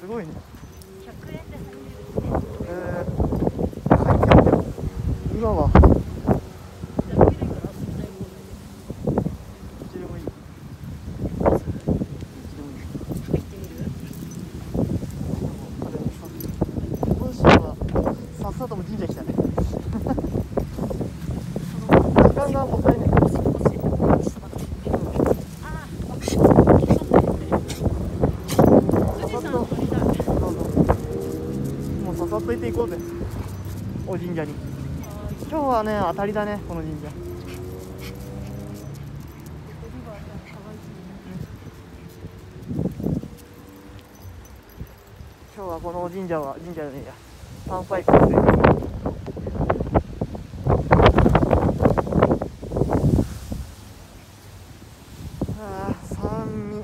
すごいね。100円で入れる今は。といていこうぜ。お神社に。今日はね当たりだねこの神社。今日はこの神社は神社じゃねえや。参拝会。でああ酸味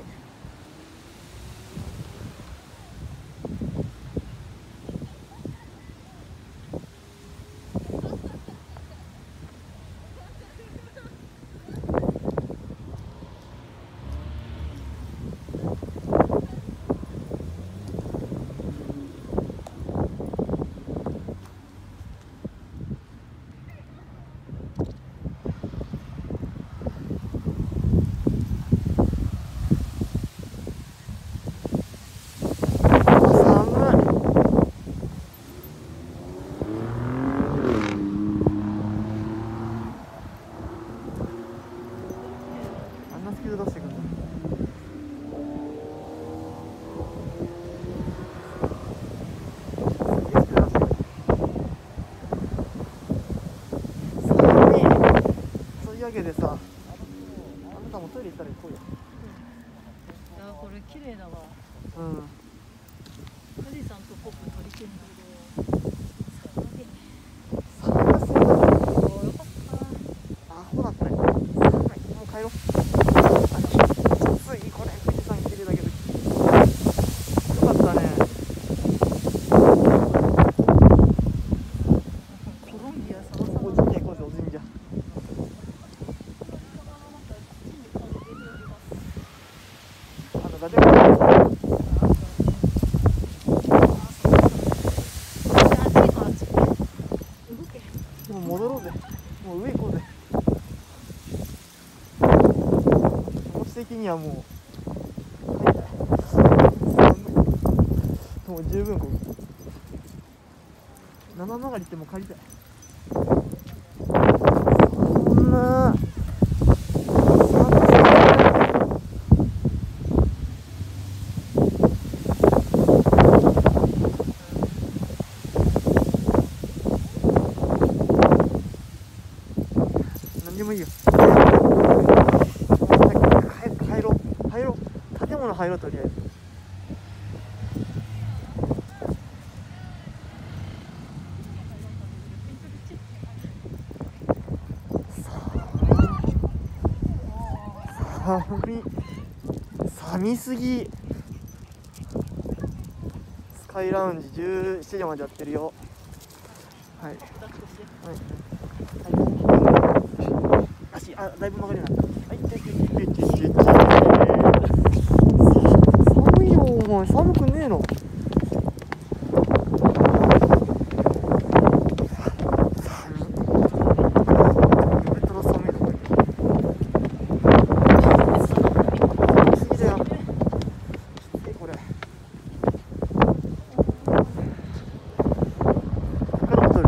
寒いあんなスピード出してくるんだ寒いそういうわけでさあなたもトイレ行ったら行こうよ。いやこれ綺麗だわ。うん。富士山とポップ取り組んでる。寒すぎるおーよかった。アホだったよ寒いもう帰ろうあきついこれ富士山綺麗だけどよかったねコロンビアサバサバお神社行こうぜお神社あのガチャガチャもう戻ろうぜもう上行こうぜ気持ち的にはもう帰りたい寒いもう十分ここ七曲がりってもう帰りたい。そんな何でもいいよ帰帰ろう入ろう建物入ろうとりあえず。寒い寒すぎ。スカイラウンジ17時までやってるよ。はい。はい。足あだいぶ曲がるようになった。はい。前寒くねえの寒いウルトラ寒いのこれ寒すぎだよきついこれペットボトル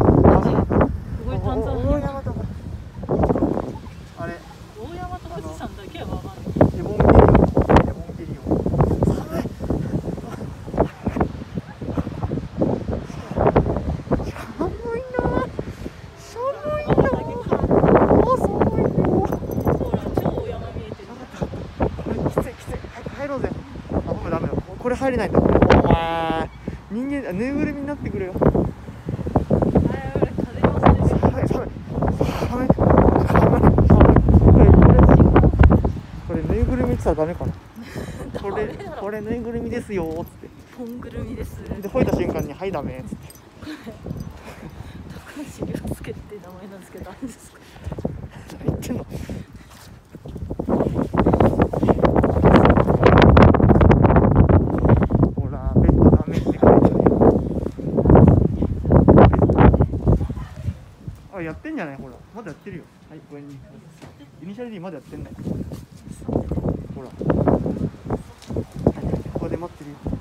すごい炭酸お大山とかあれ大山と富士山だけは分かんないレモンゲリオンレモンゲリオン寒い寒いな寒いなあ寒いよほら超大山見えてるこれきついきつい早く入ろうぜあ僕ダメだこれ入れないんだお前人間あぬいぐるみになってくれよ。っダメかなこれこれぬいぐるみですよーっつっポンぐるみですてで吠えた瞬間に「はいダメ」っつって高橋亮介って名前なんですけど何ですか何言ってんのやってんじゃない？ほらまだやってるよ。はいごめんね。イニシャル D まだやってんないほら。ここで待ってるよ。